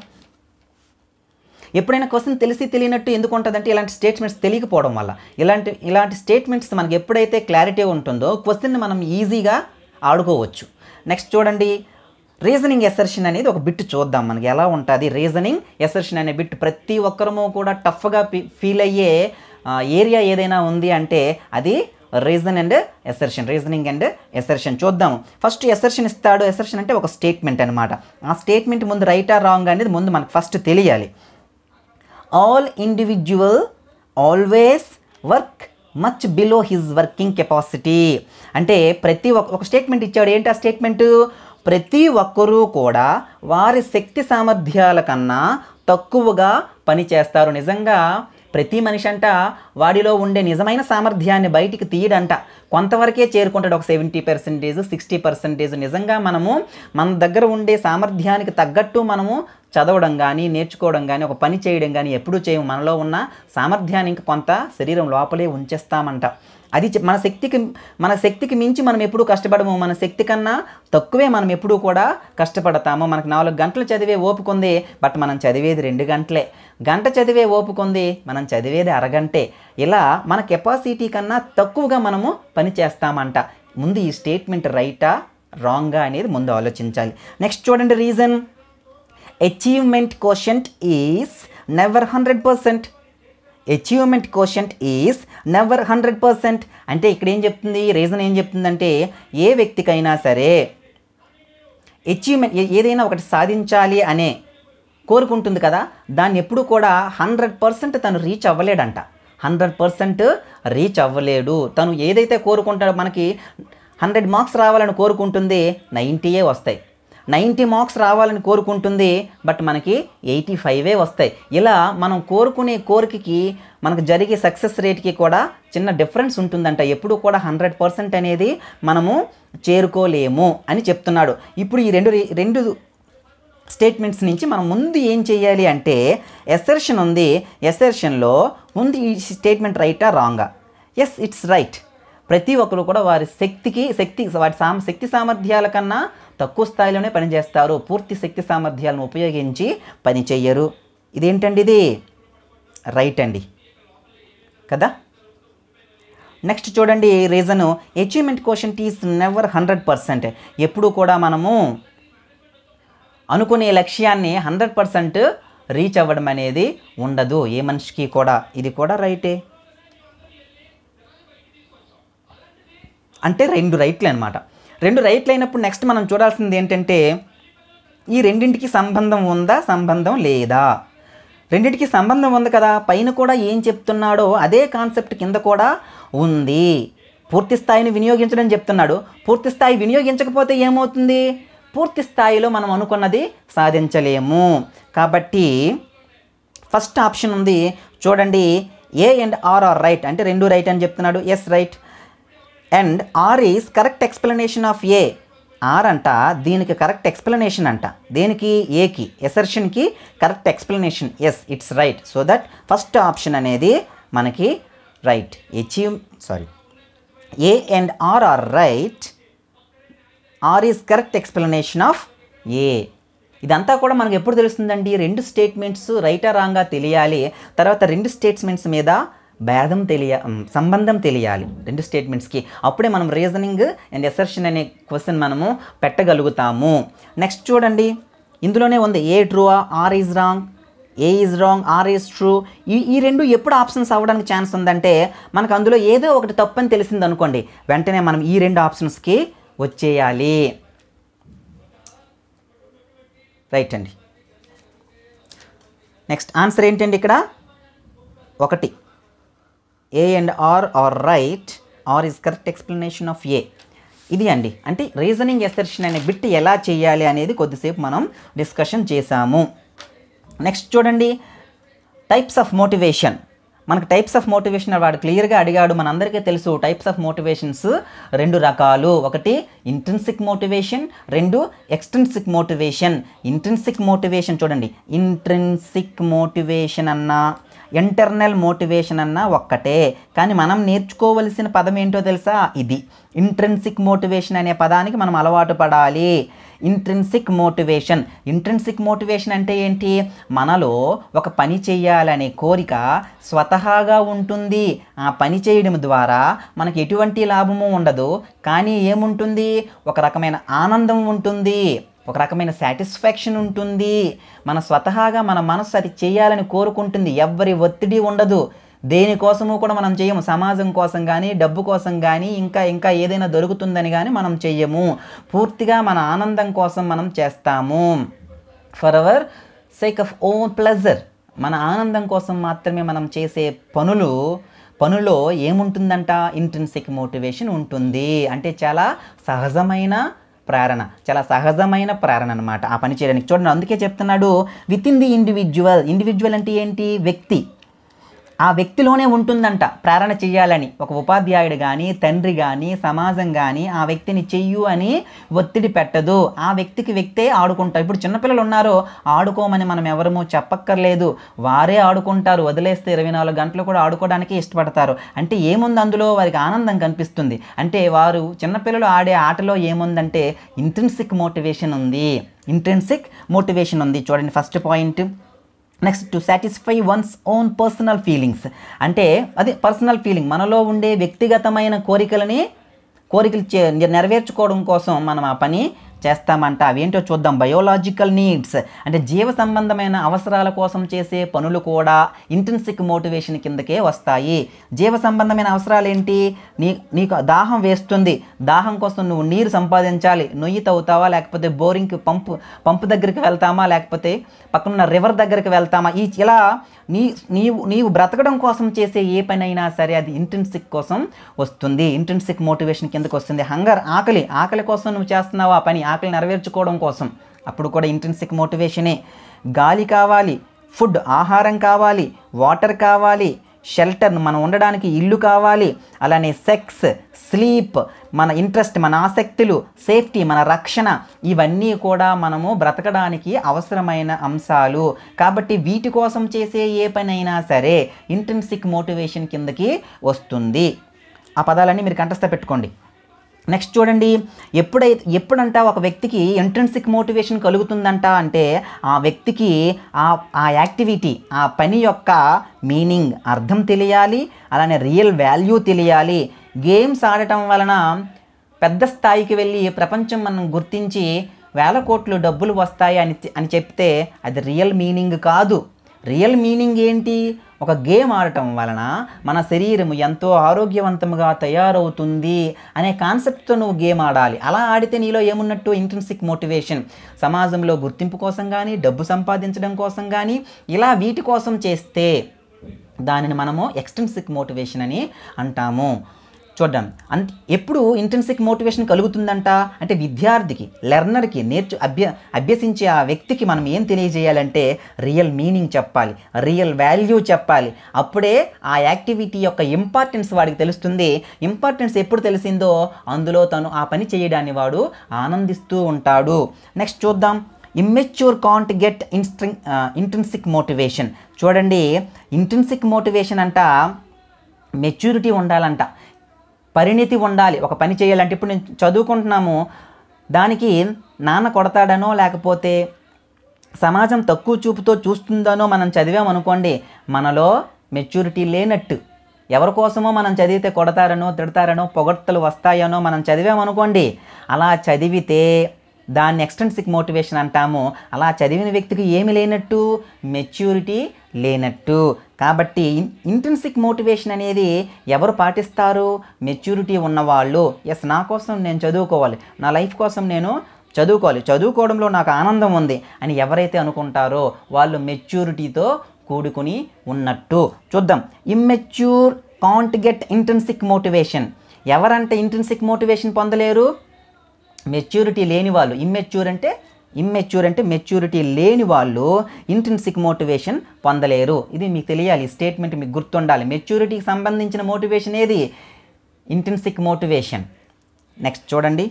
ఎప్పుడైనా క్వశ్చన్ తెలిసి తెలియనట్టు ఎందుకు ఉంటుందంటే ఇలాంటి స్టేట్మెంట్స్ తెలియకపోవడం వల్ల. ఇలాంటి ఇలాంటి స్టేట్మెంట్స్ మనకి ఎప్పుడైతే క్లారిటీ ఉంటుందో క్వశ్చన్ని మనం ఈజీగా ఆడుకోవచ్చు. నెక్స్ట్ చూడండి. రీజనింగ్ ఎసర్షన్ అనేది ఒక బిట్ చూద్దాం మనకి. ఎలా ఉంటుంది? రీజనింగ్ ఎసర్షన్ అనే బిట్ ప్రతి ఒక్కరము కూడా టఫ్గా ఫీల్ అయ్యే ఏరియా ఏదైనా ఉంది అంటే అది reason and assertion reasoning and assertion చూద్దాము. ఫస్ట్ ఎసర్షన్ ఇస్తాడు. ఎసర్షన్ అంటే ఒక స్టేట్మెంట్ అనమాట ఆ స్టేట్మెంట్ ముందు రైట్ ఆర్ రాంగ్ అనేది ముందు మనకు ఫస్ట్ తెలియాలి. All individual always work much below his working capacity అంటే ప్రతి ఒక్క ఒక స్టేట్మెంట్ ఇచ్చాడు. ఏంటి ఆ స్టేట్మెంట్ ప్రతి ఒక్కరూ కూడా వారి శక్తి సామర్థ్యాల కన్నా తక్కువగా పని చేస్తారు. నిజంగా ప్రతి మనిషి అంట వాడిలో ఉండే నిజమైన సామర్థ్యాన్ని బయటికి తీయడంట. కొంతవరకే చేరుకుంటాడు ఒక సెవెంటీ పర్సెంటేజ్ సిక్స్టీ పర్సెంటేజ్ నిజంగా మనము మన దగ్గర ఉండే సామర్థ్యానికి తగ్గట్టు మనము చదవడం కానీ నేర్చుకోవడం కానీ ఒక పని చేయడం కానీ ఎప్పుడూ చేయము. మనలో ఉన్న సామర్థ్యాన్ని ఇంకా కొంత శరీరం లోపలే ఉంచేస్తామంట. అది మన శక్తికి మన శక్తికి మించి మనం ఎప్పుడూ కష్టపడము. మన శక్తి కన్నా తక్కువే మనం ఎప్పుడూ కూడా కష్టపడతాము. మనకు నాలుగు గంటలు చదివే ఓపుకుంది బట్ మనం చదివేది రెండు గంటలే. గంట చదివే ఓపుకుంది మనం చదివేది అరగంటే. ఇలా మన కెపాసిటీ కన్నా తక్కువగా మనము పని చేస్తామంట. ముందు ఈ స్టేట్మెంట్ రైటా రాంగా అనేది ముందు ఆలోచించాలి. నెక్స్ట్ చూడండి reason. Achievement quotient is never hundred percent. Achievement quotient is never hundred percent అంటే ఇక్కడ ఏం చెప్తుంది? రీజన్ ఏం చెప్తుందంటే ఏ వ్యక్తికైనా సరే అచీవ్మెంట్ ఏదైనా ఒకటి సాధించాలి అనే కోరుకుంటుంది కదా దాన్ని ఎప్పుడు కూడా హండ్రెడ్ పర్సెంట్ తను రీచ్ అవ్వలేడంట. హండ్రెడ్ పర్సెంట్ రీచ్ అవ్వలేడు. తను ఏదైతే కోరుకుంటాడో మనకి హండ్రెడ్ మార్క్స్ రావాలని కోరుకుంటుంది నైంటీయే వస్తాయి. నైంటీ మార్క్స్ రావాలని కోరుకుంటుంది బట్ మనకి ఎయిటీ ఫైవే వస్తాయి. ఇలా మనం కోరుకునే కోరికకి మనకు జరిగే సక్సెస్ రేట్కి కూడా చిన్న డిఫరెన్స్ ఉంటుందంట. ఎప్పుడు కూడా హండ్రెడ్ పర్సెంట్ అనేది మనము చేరుకోలేము అని చెప్తున్నాడు. ఇప్పుడు ఈ రెండు రి- రెండు స్టేట్మెంట్స్ నుంచి మనం ముందు ఏం చేయాలి అంటే ఎసర్షన్ ఉంది. ఎసర్షన్లో ముందు ఈ స్టేట్మెంట్ రైటా రాంగా? ఎస్ ఇట్స్ రైట్ ప్రతి ఒక్కరు కూడా వారి శక్తికి శక్తి వాటి సామ శక్తి సామర్థ్యాల కన్నా తక్కువ స్థాయిలోనే పనిచేస్తారు. పూర్తి శక్తి సామర్థ్యాలను ఉపయోగించి పని చెయ్యరు. ఇదేంటండి ఇది? రైట్ అండి. కదా? నెక్స్ట్ చూడండి reason. Achievement question is never hundred percent. ఎప్పుడు కూడా మనము అనుకునే లక్ష్యాన్ని హండ్రెడ్ పర్సెంట్ రీచ్ అవ్వడం అనేది ఉండదు. ఏ మనిషికి కూడా. ఇది కూడా రైటే. అంటే రెండు రైట్లు అనమాట రెండు రైట్లు అయినప్పుడు నెక్స్ట్ మనం చూడాల్సింది ఏంటంటే ఈ రెండింటికి సంబంధం ఉందా సంబంధం లేదా? రెండింటికి సంబంధం ఉంది కదా పైన కూడా ఏం చెప్తున్నాడో అదే కాన్సెప్ట్ కింద కూడా ఉంది. పూర్తి స్థాయిని వినియోగించడం చెప్తున్నాడు. పూర్తి స్థాయి వినియోగించకపోతే ఏమవుతుంది? పూర్తి స్థాయిలో మనం అనుకున్నది సాధించలేము. కాబట్టి ఫస్ట్ ఆప్షన్ ఉంది. చూడండి A and R are right అంటే రెండు రైట్ అని చెప్తున్నాడు. Yes right and R is correct explanation of A R అంట దీనికి కరెక్ట్ ఎక్స్ప్లెనేషన్ అంట. దేనికి? ఏకి ఎసర్షన్కి correct explanation yes it's right so that first option అనేది మనకి right achieve sorry A and R are right R is correct explanation of A ఇదంతా కూడా మనకు ఎప్పుడు తెలుస్తుందండి? రెండు స్టేట్మెంట్స్ రైటా రాంగా తెలియాలి. తర్వాత రెండు స్టేట్మెంట్స్ మీద భేదం తెలియ సంబంధం తెలియాలి. రెండు స్టేట్మెంట్స్కి అప్పుడే మనం రీజనింగ్ అండ్ ఎసర్షన్ అనే క్వశ్చన్ మనము పెట్టగలుగుతాము. నెక్స్ట్ చూడండి. ఇందులోనే ఉంది. A true R is wrong A is wrong R is true ఈ ఈ రెండు ఎప్పుడు ఆప్షన్స్ అవ్వడానికి ఛాన్స్ ఉందంటే మనకు అందులో ఏదో ఒకటి తప్పని తెలిసింది అనుకోండి వెంటనే మనం ఈ రెండు ఆప్షన్స్కి వచ్చేయాలి. రైట్ అండి. నెక్స్ట్ ఆన్సర్ ఏంటండి ఇక్కడ? ఒకటి. A and R are right R is correct explanation of A ఇది అండి. అంటే రీజనింగ్ ఎసర్షన్ అనే బిట్ ఎలా చేయాలి అనేది కొద్దిసేపు మనం డిస్కషన్ చేసాము నెక్స్ట్ చూడండి. టైప్స్ ఆఫ్ మోటివేషన్ మనకు టైప్స్ ఆఫ్ మోటివేషన్ వాడు క్లియర్గా అడిగాడు. మనందరికీ తెలుసు టైప్స్ ఆఫ్ మోటివేషన్స్ రెండు రకాలు. ఒకటి ఇంట్రెన్సిక్ మోటివేషన్ రెండు ఎక్స్ట్రెన్సిక్ మోటివేషన్ ఇంట్రెన్సిక్ మోటివేషన్ చూడండి. ఇంట్రెన్సిక్ మోటివేషన్ అన్నా ఇంటర్నల్ మోటివేషన్ అన్నా ఒక్కటే. కానీ మనం నేర్చుకోవలసిన పదం ఏంటో తెలుసా? ఇది. ఇంట్రెన్సిక్ మోటివేషన్ అనే పదానికి మనం అలవాటు పడాలి. Intrinsic motivation. ఇంట్రెన్సిక్ మోటివేషన్ అంటే ఏంటి? మనలో ఒక పని చేయాలనే కోరిక స్వతహాగా ఉంటుంది. ఆ పని చేయడం ద్వారా మనకు ఎటువంటి లాభము ఉండదు. కానీ ఏముంటుంది? ఒక రకమైన ఆనందం ఉంటుంది. ఒక రకమైన సాటిస్ఫాక్షన్ ఉంటుంది. మన స్వతహాగా మన మనసు అది చేయాలని కోరుకుంటుంది. ఎవ్వరి ఒత్తిడి ఉండదు. దేనికోసము కూడా మనం చేయము. సమాజం కోసం కానీ డబ్బు కోసం కానీ ఇంకా ఇంకా ఏదైనా దొరుకుతుందని కానీ మనం చెయ్యము. పూర్తిగా మన ఆనందం కోసం మనం చేస్తాము. For our sake of own pleasure మన ఆనందం కోసం మాత్రమే మనం చేసే పనులు పనులో ఏముంటుందంట? ఇంట్రెన్సిక్ మోటివేషన్ ఉంటుంది. అంటే చాలా సహజమైన ప్రేరణ. చాలా సహజమైన ప్రేరణ అనమాట ఆ పని చేయడానికి చూడండి అందుకే చెప్తున్నాడు within the individual individual అంటే ఏంటి? వ్యక్తి. ఆ వ్యక్తిలోనే ఉంటుందంట ప్రేరణ చెయ్యాలని. ఒక ఉపాధ్యాయుడు కానీ తండ్రి కానీ సమాజం కానీ ఆ వ్యక్తిని చెయ్యు అని ఒత్తిడి పెట్టదు. ఆ వ్యక్తికి వ్యక్తే ఆడుకుంటారు. ఇప్పుడు చిన్నపిల్లలు ఉన్నారో ఆడుకోమని మనం ఎవరమో చెప్పక్కర్లేదు. వారే ఆడుకుంటారు. వదిలేస్తే ఇరవై నాలుగు గంటలు కూడా ఆడుకోవడానికి ఇష్టపడతారు. అంటే ఏముంది అందులో? వారికి ఆనందం కనిపిస్తుంది. అంటే వారు చిన్నపిల్లలు ఆడే ఆటలో ఏముందంటే ఇంట్రెన్సిక్ మోటివేషన్ ఉంది. ఇంట్రెన్సిక్ మోటివేషన్ ఉంది. చూడండి first point next to satisfy one's own personal feelings అంటే అది పర్సనల్ ఫీలింగ్ మనలో ఉండే వ్యక్తిగతమైన కోరికలని కోరికలు చే నెరవేర్చుకోవడం కోసం మనం ఆ పని చేస్తామంట. అవేంటో చూద్దాం. బయోలాజికల్ నీడ్స్ అంటే జీవ సంబంధమైన అవసరాల కోసం చేసే పనులు కూడా ఇంటెన్సిక్ మోటివేషన్ కిందకే వస్తాయి. జీవ సంబంధమైన అవసరాలు ఏంటి నీ నీకు దాహం వేస్తుంది. దాహం కోసం నువ్వు నీరు సంపాదించాలి. నొయ్యి తవ్వుతావా? లేకపోతే బోరింగ్కి పంపు పంపు దగ్గరికి వెళ్తామా? లేకపోతే పక్కనున్న రివర్ దగ్గరికి వెళ్తామా? ఈ ఇలా నీ నీవు నీవు బ్రతకడం కోసం చేసే ఏ పని అయినా సరే అది ఇంటెన్సిక్ కోసం వస్తుంది. ఇంటెన్సిక్ మోటివేషన్ కిందకు వస్తుంది. హంగర్ ఆకలి. ఆకలి కోసం నువ్వు చేస్తున్నావు ఆ పని. ఆకలి నెరవేర్చుకోవడం కోసం. అప్పుడు కూడా ఇంట్రెన్సిక్ మోటివేషనే గాలి కావాలి ఫుడ్ ఆహారం కావాలి వాటర్ కావాలి షెల్టర్ మనం ఉండడానికి ఇల్లు కావాలి అలానే సెక్స్ స్లీప్ మన ఇంట్రెస్ట్ మన ఆసక్తులు సేఫ్టీ మన రక్షణ ఇవన్నీ కూడా మనము బ్రతకడానికి అవసరమైన అంశాలు. కాబట్టి వీటి కోసం చేసే ఏ పనైనా సరే ఇంట్రెన్సిక్ మోటివేషన్ కిందకి వస్తుంది. ఆ పదాలన్నీ మీరు కంఠస్థ పెట్టుకోండి. నెక్స్ట్ చూడండి. ఎప్పుడైతే ఎప్పుడంట ఒక వ్యక్తికి ఇంట్రెన్సిక్ మోటివేషన్ కలుగుతుందంట అంటే ఆ వ్యక్తికి ఆ ఆ యాక్టివిటీ ఆ పని యొక్క మీనింగ్ అర్థం తెలియాలి అలానే రియల్ వాల్యూ తెలియాలి. గేమ్స్ ఆడటం వలన పెద్ద స్థాయికి వెళ్ళి ప్రపంచం మనం గుర్తించి వేల కోట్లు డబ్బులు వస్తాయి అని అని చెప్తే అది రియల్ మీనింగ్ కాదు. రియల్ మీనింగ్ ఏంటి? ఒక గేమ్ ఆడటం వలన మన శరీరం ఎంతో ఆరోగ్యవంతంగా తయారవుతుంది అనే కాన్సెప్ట్తో నువ్వు గేమ్ ఆడాలి. అలా ఆడితే నీలో ఏమున్నట్టు ఇంట్రెన్సిక్ మోటివేషన్ సమాజంలో గుర్తింపు కోసం కానీ డబ్బు సంపాదించడం కోసం కానీ ఇలా వీటి కోసం చేస్తే దానిని మనము ఎక్స్ట్రెన్సిక్ మోటివేషన్ అని అంటాము. చూద్దాం అంత ఎప్పుడు ఇంటెన్సిక్ మోటివేషన్ కలుగుతుందంట? అంటే విద్యార్థికి లెర్నర్కి నేర్చు అభ్య అభ్యసించే ఆ వ్యక్తికి మనం ఏం తెలియజేయాలంటే రియల్ మీనింగ్ చెప్పాలి రియల్ వాల్యూ చెప్పాలి. అప్పుడే ఆ యాక్టివిటీ యొక్క ఇంపార్టెన్స్ వాడికి తెలుస్తుంది. ఇంపార్టెన్స్ ఎప్పుడు తెలిసిందో అందులో తను ఆ పని చేయడాన్ని వాడు ఆనందిస్తూ ఉంటాడు. నెక్స్ట్ చూద్దాం. Immature can't get intrinsic intrinsic motivation చూడండి ఇంట్రెన్సిక్ మోటివేషన్ అంట మెచ్యూరిటీ ఉండాలంట. పరిణితి ఉండాలి. ఒక పని చేయాలంటే ఇప్పుడు నేను చదువుకుంటున్నాము. దానికి నాన్న కొడతాడనో లేకపోతే సమాజం తక్కువ చూపుతో చూస్తుందనో మనం చదివామనుకోండి మనలో మెచ్యూరిటీ లేనట్టు. ఎవరి కోసమో మనం చదివితే కొడతారనో తిడతారనో పొగడ్తలు వస్తాయనో మనం చదివామనుకోండి అలా చదివితే దాన్ని ఎక్స్టెన్సిక్ మోటివేషన్ అంటాము. అలా చదివిన వ్యక్తికి ఏమి లేనట్టు? మెచ్యూరిటీ లేనట్టు. కాబట్టి ఇంటెన్సిక్ మోటివేషన్ అనేది ఎవరు పాటిస్తారు? మెచ్యూరిటీ ఉన్నవాళ్ళు. ఎస్ నా కోసం నేను చదువుకోవాలి. నా లైఫ్ కోసం నేను చదువుకోవాలి. చదువుకోవడంలో నాకు ఆనందం ఉంది అని ఎవరైతే అనుకుంటారో వాళ్ళు మెచ్యూరిటీతో కూడుకుని ఉన్నట్టు. చూద్దాం. Immature can't get intrinsic motivation ఎవరంటే ఇంటెన్సిక్ మోటివేషన్ పొందలేరు? మెచ్యూరిటీ లేని వాళ్ళు. ఇమ్మెచ్యూర్ అంటే ఇమ్మెచ్యూర్ అంటే మెచ్యూరిటీ లేని వాళ్ళు ఇంటెన్సిక్ మోటివేషన్ పొందలేరు. ఇది మీకు తెలియాలి స్టేట్మెంట్ మీకు గుర్తుండాలి. మెచ్యూరిటీకి సంబంధించిన మోటివేషన్ ఏది? ఇంటెన్సిక్ మోటివేషన్ నెక్స్ట్ చూడండి.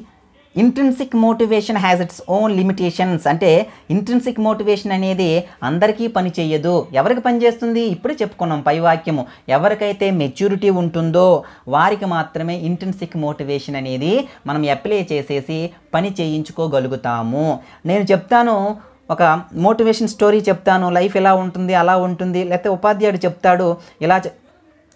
Intrinsic motivation has its own limitations అంటే ఇంట్రెన్సిక్ మోటివేషన్ అనేది అందరికీ పని చేయదు ఎవరికి పనిచేస్తుంది ఇప్పుడే చెప్పుకున్నాం పై వాక్యము. ఎవరికైతే మెచ్యూరిటీ ఉంటుందో వారికి మాత్రమే ఇంట్రెన్సిక్ మోటివేషన్ అనేది మనం అప్లై చేసేసి పని చేయించుకోగలుగుతాము. నేను చెప్తాను ఒక మోటివేషన్ స్టోరీ చెప్తాను. లైఫ్ ఎలా ఉంటుంది? అలా ఉంటుంది. లేకపోతే ఉపాధ్యాయుడు చెప్తాడు ఇలా చె-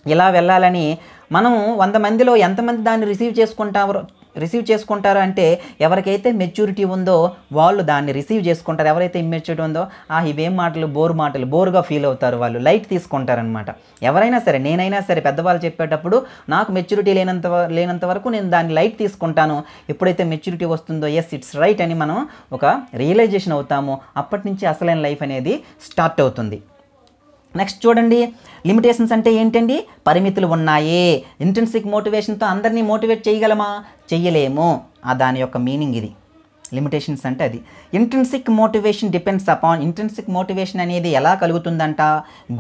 ఇలా వెళ్ళాలని. మనం వంద మందిలో ఎంతమంది దాన్ని రిసీవ్ చేసుకుంటారో రిసీవ్ చేసుకుంటారు అంటే ఎవరికైతే మెచ్యూరిటీ ఉందో వాళ్ళు దాన్ని రిసీవ్ చేసుకుంటారు. ఎవరైతే ఇమ్మెచ్యూరిటీ ఉందో ఆ ఇవేం మాటలు? బోర్ మాటలు. బోర్గా ఫీల్ అవుతారు వాళ్ళు. లైట్ తీసుకుంటారనమాట ఎవరైనా సరే నేనైనా సరే పెద్దవాళ్ళు చెప్పేటప్పుడు నాకు మెచ్యూరిటీ లేనంత లేనంత వరకు నేను దాన్ని లైట్ తీసుకుంటాను. ఎప్పుడైతే మెచ్యూరిటీ వస్తుందో ఎస్ ఇట్స్ రైట్ అని మనం ఒక రియలైజేషన్ అవుతాము. అప్పటి నుంచి అసలైన లైఫ్ అనేది స్టార్ట్ అవుతుంది. నెక్స్ట్ చూడండి లిమిటేషన్స్ అంటే ఏంటండి? పరిమితులు ఉన్నాయి. ఇంటెన్సిక్ మోటివేషన్తో అందరినీ మోటివేట్ చేయగలమా? చెయ్యలేము ఆ దాని యొక్క మీనింగ్ ఇది. లిమిటేషన్స్ అంటే అది. Intrinsic motivation depends upon intrinsic motivation అనేది ఎలా కలుగుతుందంట?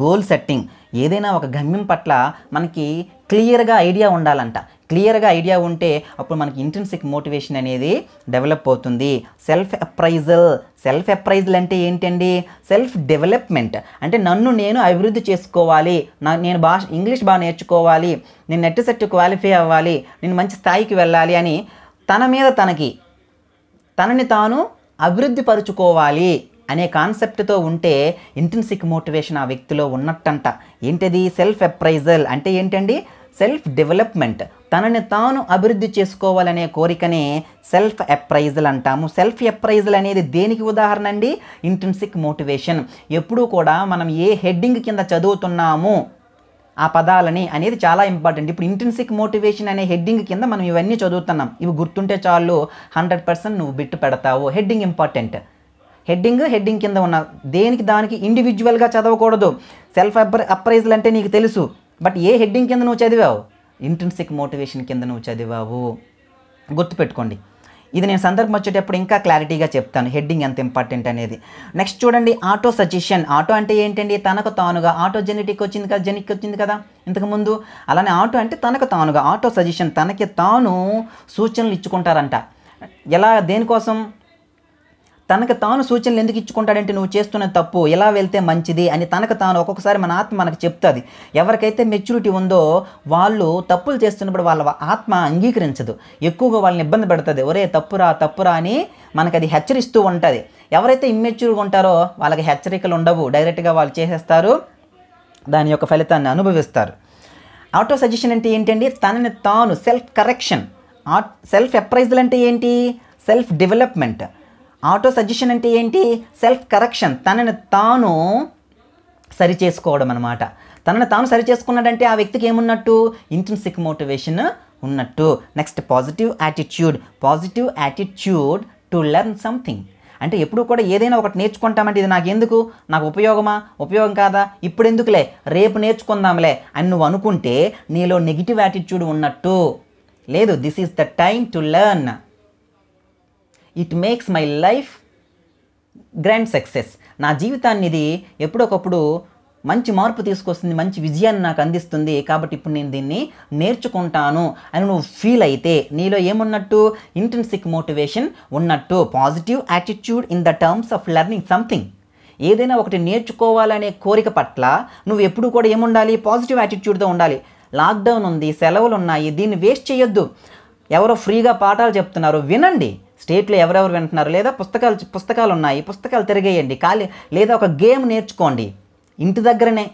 గోల్ సెట్టింగ్ ఏదైనా ఒక గమ్యం పట్ల మనకి క్లియర్గా ఐడియా ఉండాలంట. క్లియర్గా ఐడియా ఉంటే అప్పుడు మనకి ఇంట్రెన్సిక్ మోటివేషన్ అనేది డెవలప్ అవుతుంది. సెల్ఫ్ అప్రైజల్ సెల్ఫ్ అప్రైజల్ అంటే ఏంటండి? సెల్ఫ్ డెవలప్మెంట్ అంటే నన్ను నేను అభివృద్ధి చేసుకోవాలి. నా నేను భాష ఇంగ్లీష్ బాగా నేర్చుకోవాలి. నేను నెట్ సెట్ క్వాలిఫై అవ్వాలి. నేను మంచి స్థాయికి వెళ్ళాలి అని తన మీద తనకి తనని తాను అభివృద్ధి పరుచుకోవాలి అనే కాన్సెప్ట్తో ఉంటే ఇంటెన్సిక్ మోటివేషన్ ఆ వ్యక్తిలో ఉన్నట్టంట. ఏంటది? సెల్ఫ్ అప్రైజల్ అంటే ఏంటండి? సెల్ఫ్ డెవలప్మెంట్ తనని తాను అభివృద్ధి చేసుకోవాలనే కోరికనే సెల్ఫ్ అప్రైజల్ అంటాము. సెల్ఫ్ అప్రైజల్ అనేది దేనికి ఉదాహరణ అండి? ఇంటెన్సిక్ మోటివేషన్ ఎప్పుడూ కూడా మనం ఏ హెడ్డింగ్ కింద చదువుతున్నాము ఆ పదాలని అనేది చాలా ఇంపార్టెంట్. ఇప్పుడు ఇంటెన్సిక్ మోటివేషన్ అనే హెడ్డింగ్ కింద మనం ఇవన్నీ చదువుతున్నాం. ఇవి గుర్తుంటే చాలు హండ్రెడ్ పర్సెంట్ నువ్వు బిట్టు పెడతావు. హెడ్డింగ్ ఇంపార్టెంట్ హెడ్డింగ్ హెడ్డింగ్ కింద ఉన్న దేనికి దానికి ఇండివిజువల్గా చదవకూడదు. సెల్ఫ్ అప్ర అప్రైజల్ అంటే నీకు తెలుసు. బట్ ఏ హెడ్డింగ్ కింద నువ్వు చదివావు? ఇంటెన్సిక్ మోటివేషన్ కింద నువ్వు చదివావు. గుర్తుపెట్టుకోండి. ఇది నేను సందర్భం వచ్చేటప్పుడు ఇంకా క్లారిటీగా చెప్తాను. హెడ్డింగ్ ఎంత ఇంపార్టెంట్ అనేది. నెక్స్ట్ చూడండి ఆటో సజెషన్. ఆటో అంటే ఏంటండి? తనకు తానుగా. ఆటో జెనెటిక్ వచ్చింది కదా జెనిక్ వచ్చింది కదా ఇంతకుముందు అలానే ఆటో అంటే తనకు తానుగా. ఆటో సజెషన్ తనకి తాను సూచనలు ఇచ్చుకుంటారంట. ఎలా దేనికోసం? తనకు తాను సూచనలు ఎందుకు ఇచ్చుకుంటాడంటే నువ్వు చేస్తున్న తప్పు ఎలా వెళ్తే మంచిది అని తనకు తాను ఒక్కొక్కసారి మన ఆత్మ మనకు చెప్తుంది. ఎవరికైతే మెచ్యూరిటీ ఉందో వాళ్ళు తప్పులు చేస్తున్నప్పుడు వాళ్ళ ఆత్మ అంగీకరించదు. ఎక్కువగా వాళ్ళని ఇబ్బంది పెడుతుంది. ఒరే తప్పురా తప్పురా అని మనకు అది హెచ్చరిస్తూ ఉంటుంది. ఎవరైతే ఇమ్మెచ్యూర్గా ఉంటారో వాళ్ళకి హెచ్చరికలు ఉండవు. డైరెక్ట్గా వాళ్ళు చేసేస్తారు. దాని యొక్క ఫలితాన్ని అనుభవిస్తారు. ఆటో సజెషన్ అంటే ఏంటండి? తనని తాను సెల్ఫ్ కరెక్షన్ సెల్ఫ్ అప్రైజల్ అంటే ఏంటి? సెల్ఫ్ డెవలప్మెంట్ ఆటో సజెషన్ అంటే ఏంటి? Self correction. తనని తాను సరి చేసుకోవడం అనమాట తనని తాను సరి చేసుకున్నాడంటే ఆ వ్యక్తికి ఏమున్నట్టు? ఇంట్రెన్సిక్ మోటివేషన్ ఉన్నట్టు. Next positive attitude positive attitude to learn something అంటే ఎప్పుడు కూడా ఏదైనా ఒకటి నేర్చుకుంటామంటే ఇది నాకు ఎందుకు నాకు ఉపయోగమా? ఉపయోగం కాదా? ఇప్పుడు ఎందుకులే? రేపు నేర్చుకుందాంలే అని నువ్వు అనుకుంటే నీలో నెగిటివ్ యాటిట్యూడ్ ఉన్నట్టు. లేదు this is the time to learn it makes my life grand success నా జీవితాన్ని ఇది ఎప్పుడొకప్పుడు మంచి మార్పు తీసుకొస్తుంది మంచి విజయాన్ని నాకు అందిస్తుంది. కాబట్టి ఇప్పుడు నేను దీన్ని నేర్చుకుంటాను అని నువ్వు ఫీల్ అయితే నీలో ఏమున్నట్టు? ఇంటెన్సిక్ మోటివేషన్ ఉన్నట్టు positive attitude in the terms of learning something ఏదైనా ఒకటి నేర్చుకోవాలనే కోరిక పట్ల నువ్వు ఎప్పుడు కూడా ఏముండాలి? పాజిటివ్ యాటిట్యూడ్తో ఉండాలి. లాక్డౌన్ ఉంది సెలవులు ఉన్నాయి దీన్ని వేస్ట్ చేయొద్దు. ఎవరో ఫ్రీగా పాఠాలు చెప్తున్నారు వినండి. స్టేట్లో ఎవరెవరు వింటున్నారు? లేదా పుస్తకాలు పుస్తకాలు ఉన్నాయి పుస్తకాలు తిరిగేయండి. ఖాళీ లేదా ఒక గేమ్ నేర్చుకోండి. ఇంటి దగ్గరనే.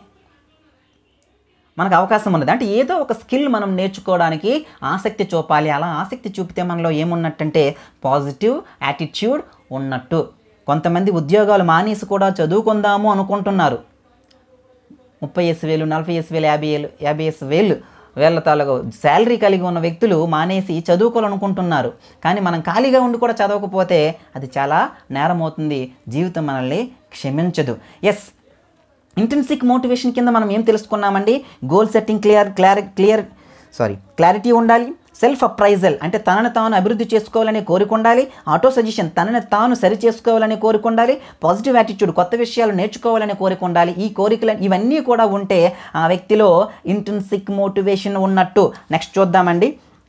మనకు అవకాశం ఉన్నది. అంటే ఏదో ఒక స్కిల్ మనం నేర్చుకోవడానికి ఆసక్తి చూపాలి. అలా ఆసక్తి చూపితే మనలో ఏమున్నట్టంటే పాజిటివ్ యాటిట్యూడ్ ఉన్నట్టు. కొంతమంది ఉద్యోగాలు మానేసి కూడా చదువుకుందాము అనుకుంటున్నారు. ముప్పై ఎస్ వేలు నలభై ఎస్ వేలు యాభై వేలు యాభై ఎస్ వేలు. వేళ్ళ తాలూకు శాలరీ కలిగి ఉన్న వ్యక్తులు మానేసి చదువుకోవాలనుకుంటున్నారు. కానీ మనం ఖాళీగా ఉండి కూడా చదవకపోతే అది చాలా నేరం అవుతుంది జీవితం మనల్ని క్షమించదు. ఎస్ ఇంటెన్సిక్ మోటివేషన్ కింద మనం ఏం తెలుసుకున్నామండి? గోల్ సెట్టింగ్ క్లియర్ క్లారి క్లియర్ సారీ క్లారిటీ ఉండాలి. సెల్ఫ్ అప్రైజల్ అంటే తనను తాను అభివృద్ధి చేసుకోవాలని కోరిక ఉండాలి ఆటో సజెషన్ తనని తాను సరి చేసుకోవాలని కోరిక ఉండాలి పాజిటివ్ యాటిట్యూడ్ కొత్త విషయాలు నేర్చుకోవాలని కోరిక ఉండాలి ఈ కోరికలు ఇవన్నీ కూడా ఉంటే ఆ వ్యక్తిలో ఇంటెన్సిక్ మోటివేషన్ ఉన్నట్టు. నెక్స్ట్ చూద్దామండి.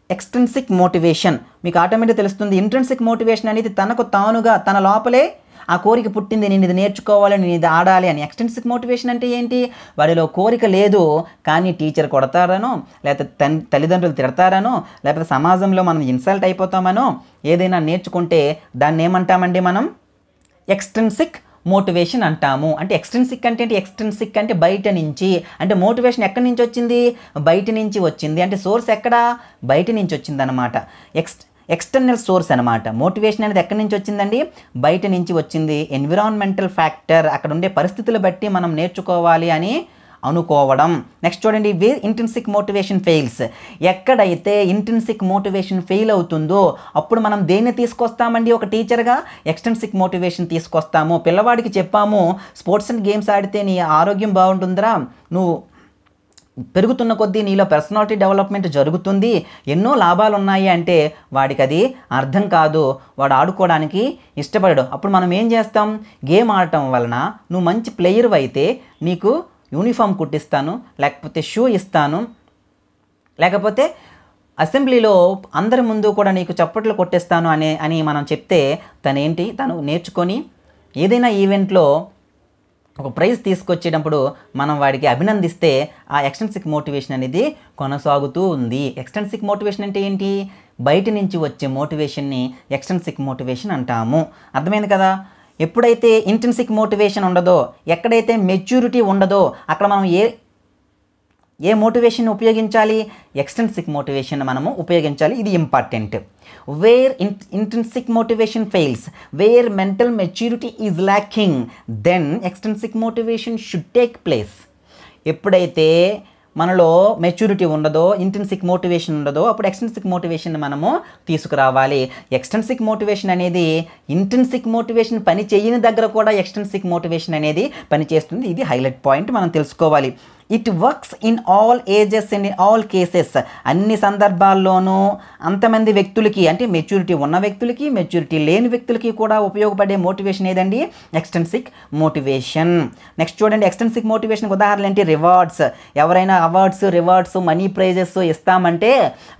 ఎక్స్టెన్సిక్ మోటివేషన్ మీకు ఆటోమేటిక్ తెలుస్తుంది ఇంట్రెన్సిక్ మోటివేషన్ అనేది తనకు తానుగా తన లోపలే ఆ కోరిక పుట్టింది నేను ఇది నేర్చుకోవాలి నేను ఇది ఆడాలి అని ఎక్స్టెన్సిక్ మోటివేషన్ అంటే ఏంటి? వాడిలో కోరిక లేదు కానీ టీచర్ కొడతారనో లేకపోతే తన్ తల్లిదండ్రులు తిడతారనో లేకపోతే సమాజంలో మనం ఇన్సల్ట్ అయిపోతామనో ఏదైనా నేర్చుకుంటే దాన్ని ఏమంటామండి మనం? ఎక్స్టెన్సిక్ మోటివేషన్ అంటాము. అంటే ఎక్స్టెన్సిక్ అంటే ఏంటి? ఎక్స్టెన్సిక్ అంటే బయట నుంచి. అంటే మోటివేషన్ ఎక్కడి నుంచి వచ్చింది? బయట నుంచి వచ్చింది. అంటే సోర్స్ ఎక్కడా? బయట నుంచి వచ్చింది అనమాట ఎక్స్ ఎక్స్టర్నల్ సోర్స్ అనమాట మోటివేషన్ అనేది ఎక్కడి నుంచి వచ్చిందండి? బయట నుంచి వచ్చింది. ఎన్విరాన్మెంటల్ ఫ్యాక్టర్ అక్కడ ఉండే పరిస్థితులు బట్టి మనం నేర్చుకోవాలి అని అనుకోవడం. నెక్స్ట్ చూడండి వే ఇంటెన్సిక్ మోటివేషన్ ఫెయిల్స్ ఎక్కడైతే ఇంటెన్సిక్ మోటివేషన్ ఫెయిల్ అవుతుందో అప్పుడు మనం దేన్ని తీసుకొస్తామండి? ఒక టీచర్గా ఎక్స్టెన్సిక్ మోటివేషన్ తీసుకొస్తాము. పిల్లవాడికి చెప్పాము స్పోర్ట్స్ అండ్ గేమ్స్ ఆడితే నీ ఆరోగ్యం బాగుంటుందిరా. నువ్వు పెరుగుతున్న కొద్దీ నీలో పర్సనాలిటీ డెవలప్మెంట్ జరుగుతుంది. ఎన్నో లాభాలు ఉన్నాయి అంటే వాడికి అది అర్థం కాదు. వాడు ఆడుకోవడానికి ఇష్టపడడు. అప్పుడు మనం ఏం చేస్తాం? గేమ్ ఆడటం వలన నువ్వు మంచి ప్లేయర్ అయితే నీకు యూనిఫామ్ కుట్టిస్తాను లేకపోతే షూ ఇస్తాను. లేకపోతే అసెంబ్లీలో అందరి ముందు కూడా నీకు చప్పట్లు కొట్టేస్తాను అనే అని మనం చెప్తే తనేంటి? తను నేర్చుకొని ఏదైనా ఈవెంట్లో ఒక ప్రైజ్ తీసుకొచ్చేటప్పుడు మనం వాడికి అభినందిస్తే ఆ ఎక్స్టెన్సిక్ మోటివేషన్ అనేది కొనసాగుతూ ఉంది. ఎక్స్టెన్సిక్ మోటివేషన్ అంటే ఏంటి? బయట నుంచి వచ్చే మోటివేషన్ని ఎక్స్టెన్సిక్ మోటివేషన్ అంటాము. అర్థమైంది కదా? ఎప్పుడైతే ఇంటెన్సిక్ మోటివేషన్ ఉండదో ఎక్కడైతే మెచ్యూరిటీ ఉండదో అక్కడ మనం ఏ ఏ మోటివేషన్ ఉపయోగించాలి? ఎక్స్టెన్సిక్ మోటివేషన్ మనము ఉపయోగించాలి. ఇది important where intrinsic motivation fails where mental maturity is lacking then extrinsic motivation should take place ఎప్పుడైతే మనలో మెచ్యూరిటీ ఉండదో ఇంటెన్సిక్ మోటివేషన్ ఉండదో అప్పుడు ఎక్స్టెన్సిక్ మోటివేషన్ మనము తీసుకురావాలి. ఎక్స్టెన్సిక్ మోటివేషన్ అనేది ఇంటెన్సిక్ మోటివేషన్ పని చేయని దగ్గర కూడా ఎక్స్టెన్సిక్ మోటివేషన్ అనేది పనిచేస్తుంది. ఇది హైలైట్ పాయింట్ మనం తెలుసుకోవాలి. It works in all ages in all cases అన్ని సందర్భాల్లోనూ అంతమంది వ్యక్తులకి అంటే మెచ్యూరిటీ ఉన్న వ్యక్తులకి మెచ్యూరిటీ లేని వ్యక్తులకి కూడా ఉపయోగపడే మోటివేషన్ ఏదండి? ఎక్స్టెన్సిక్ మోటివేషన్ నెక్స్ట్ చూడండి ఎక్స్టెన్సిక్ మోటివేషన్ ఉదాహరణ ఏంటి? రివార్డ్స్ ఎవరైనా అవార్డ్స్ రివార్డ్స్ మనీ ప్రైజెస్ ఇస్తామంటే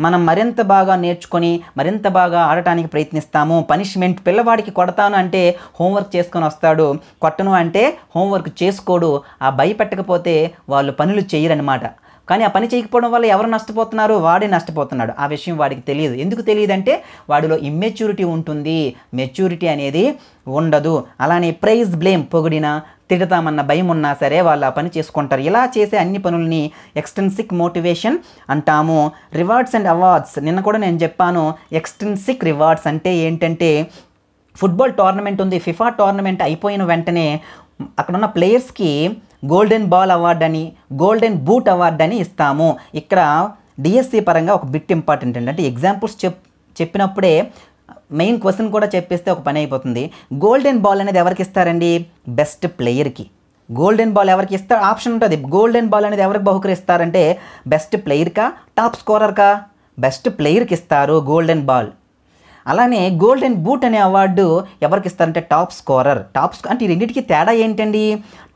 మనం మరింత బాగా నేర్చుకొని మరింత బాగా ఆడటానికి ప్రయత్నిస్తాము. పనిష్మెంట్ పిల్లవాడికి కొడతాను అంటే హోంవర్క్ చేసుకొని వస్తాడు. కొట్టను అంటే హోంవర్క్ చేసుకోడు. ఆ భయపెట్టకపోతే వాళ్ళు పనులు చేయరనమాట కానీ ఆ పని చేయకపోవడం వల్ల ఎవరు నష్టపోతున్నారు? వాడే నష్టపోతున్నాడు. ఆ విషయం వాడికి తెలియదు. ఎందుకు తెలియదంటే వాడిలో ఇమ్మెచ్యూరిటీ ఉంటుంది. మెచ్యూరిటీ అనేది ఉండదు. అలానే ప్రైజ్ బ్లేమ్ పొగిడిన తిడతామన్న భయం ఉన్నా సరే వాళ్ళు ఆ పని చేసుకుంటారు. ఇలా చేసే అన్ని పనుల్ని ఎక్స్టెన్సిక్ మోటివేషన్ అంటాము. రివార్డ్స్ అండ్ అవార్డ్స్ నిన్న కూడా నేను చెప్పాను. ఎక్స్టెన్సిక్ రివార్డ్స్ అంటే ఏంటంటే ఫుట్బాల్ టోర్నమెంట్ ఉంది. ఫిఫా టోర్నమెంట్ అయిపోయిన వెంటనే అక్కడున్న ప్లేయర్స్కి గోల్డెన్ బాల్ అవార్డ్ అని గోల్డెన్ బూట్ అవార్డ్ అని ఇస్తాము. ఇక్కడ డిఎస్సి పరంగా ఒక బిట్ ఇంపార్టెంట్ అండి. అంటే ఎగ్జాంపుల్స్ చెప్ చెప్పినప్పుడే మెయిన్ క్వశ్చన్ కూడా చెప్పేస్తే ఒక పని అయిపోతుంది. గోల్డెన్ బాల్ అనేది ఎవరికి ఇస్తారండి? బెస్ట్ ప్లేయర్కి గోల్డెన్ బాల్ ఎవరికి ఇస్తారు ఆప్షన్ ఉంటుంది. గోల్డెన్ బాల్ అనేది ఎవరికి బహుకరిస్తారంటే బెస్ట్ ప్లేయర్కా టాప్ స్కోరర్కా బెస్ట్ ప్లేయర్కి ఇస్తారు గోల్డెన్ బాల్. అలానే గోల్డెన్ బూట్ అనే అవార్డు ఎవరికి ఇస్తారంటే టాప్ స్కోరర్ టాప్ స్కో అంటే ఈ రెండింటికి తేడా ఏంటండి?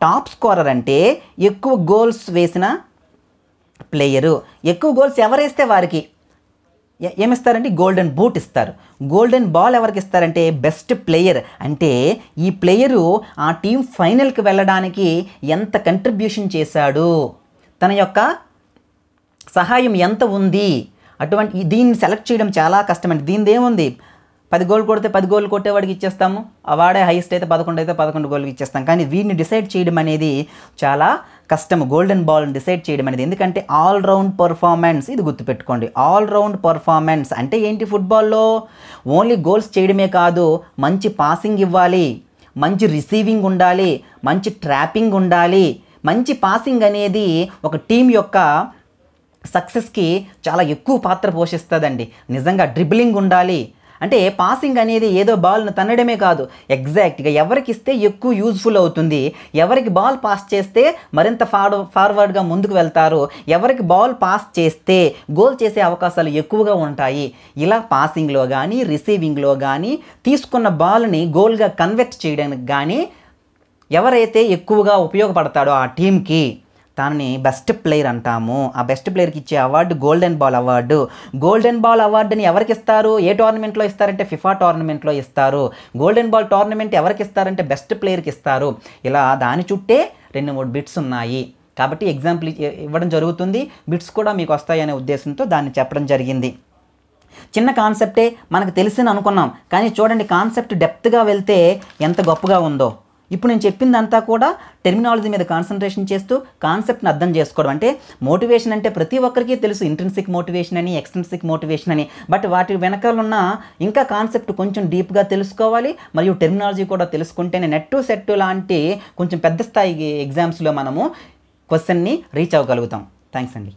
టాప్ స్కోరర్ అంటే ఎక్కువ గోల్స్ వేసిన ప్లేయరు ఎక్కువ గోల్స్ ఎవరేస్తే వారికి? ఏమిస్తారంటే గోల్డెన్ బూట్ ఇస్తారు. గోల్డెన్ బాల్ ఎవరికి ఇస్తారంటే బెస్ట్ ప్లేయర్ అంటే ఈ ప్లేయరు ఆ టీం ఫైనల్కి వెళ్ళడానికి ఎంత కంట్రిబ్యూషన్ చేశాడు? తన యొక్క సహాయం ఎంత ఉంది? అటువంటి దీన్ని సెలెక్ట్ చేయడం చాలా కష్టమండి. దీనిది ఏముంది? పది గోల్ కొడితే పది గోల్ కొట్టేవాడికి ఇచ్చేస్తాము. ఆ వాడే హైయెస్ట్ అయితే పదకొండు అయితే పదకొండు గోల్కి ఇచ్చేస్తాం. కానీ వీడిని డిసైడ్ చేయడం అనేది చాలా కష్టం గోల్డెన్ బాల్ని డిసైడ్ చేయడం అనేది. ఎందుకంటే ఆల్ రౌండ్ పర్ఫార్మెన్స్ ఇది గుర్తుపెట్టుకోండి. ఆల్ రౌండ్ పర్ఫార్మెన్స్ అంటే ఏంటి ఫుట్బాల్లో ఓన్లీ గోల్స్ చేయడమే కాదు మంచి పాసింగ్ ఇవ్వాలి మంచి రిసీవింగ్ ఉండాలి మంచి ట్రాపింగ్ ఉండాలి. మంచి పాసింగ్ అనేది ఒక టీం యొక్క సక్సెస్కి చాలా ఎక్కువ పాత్ర పోషిస్తుందండి. నిజంగా డ్రిబ్లింగ్ ఉండాలి. అంటే పాసింగ్ అనేది ఏదో బాల్ను తన్నడమే కాదు. ఎగ్జాక్ట్గా ఎవరికి ఇస్తే ఎక్కువ యూజ్ఫుల్ అవుతుంది. ఎవరికి బాల్ పాస్ చేస్తే మరింత ఫార్వ ఫార్వర్డ్గా ముందుకు వెళ్తారు. ఎవరికి బాల్ పాస్ చేస్తే గోల్ చేసే అవకాశాలు ఎక్కువగా ఉంటాయి. ఇలా పాసింగ్లో కానీ రిసీవింగ్లో కానీ తీసుకున్న బాల్ని గోల్గా కన్వర్ట్ చేయడానికి కానీ ఎవరైతే ఎక్కువగా ఉపయోగపడతాడో ఆ టీంకి దాన్ని బెస్ట్ ప్లేయర్ అంటాము. ఆ బెస్ట్ ప్లేయర్కి ఇచ్చే award golden ball award golden ball అవార్డుని ఎవరికి ఇస్తారు? ఏ టోర్నమెంట్లో ఇస్తారంటే ఫిఫా టోర్నమెంట్లో ఇస్తారు. గోల్డెన్ బాల్ టోర్నమెంట్ ఎవరికి ఇస్తారంటే బెస్ట్ ప్లేయర్కి ఇస్తారు. ఇలా దాని చుట్టే రెండు మూడు బిట్స్ ఉన్నాయి. కాబట్టి ఎగ్జాంపుల్ ఇవ్వడం జరుగుతుంది. బిట్స్ కూడా మీకు వస్తాయనే ఉద్దేశంతో దాన్ని చెప్పడం జరిగింది. చిన్న కాన్సెప్టే మనకు తెలిసిన అనుకున్నాం. కానీ చూడండి కాన్సెప్ట్ డెప్త్గా వెళ్తే ఎంత గొప్పగా ఉందో. ఇప్పుడు నేను చెప్పిందంతా కూడా టెర్మినాలజీ మీద కాన్సన్ట్రేషన్ చేస్తూ కాన్సెప్ట్ని అర్థం చేసుకోవడం. అంటే మోటివేషన్ అంటే ప్రతి ఒక్కరికి తెలుసు ఇంట్రెన్సిక్ మోటివేషన్ అని ఎక్స్ట్రెన్సిక్ మోటివేషన్ అని. బట్ వాటి వెనకాల ఉన్న ఇంకా కాన్సెప్ట్ కొంచెం డీప్గా తెలుసుకోవాలి. మరియు టెర్మినాలజీ కూడా తెలుసుకుంటేనే నెట్ సెట్ లాంటి కొంచెం పెద్ద స్థాయి ఎగ్జామ్స్లో మనము క్వశ్చన్ని రీచ్ అవ్వగలుగుతాం. థ్యాంక్స్ అండి.